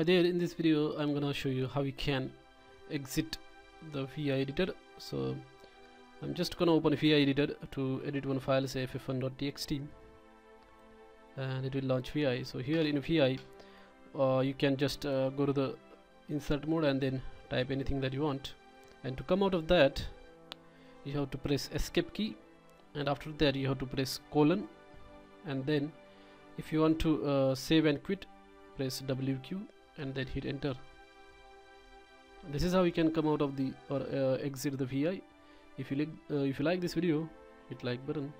Hi there, in this video I'm gonna show you how you can exit the VI editor. So I'm just gonna open VI editor to edit one file say ff1.txt and it will launch VI. So here in VI uh, you can just uh, go to the insert mode and then type anything that you want. And to come out of that you have to press escape key. And after that you have to press colon. And then if you want to uh, save and quit press WQ and then hit enter. This is how you can come out of the or uh, exit the VI if you like uh, if you like this video hit like button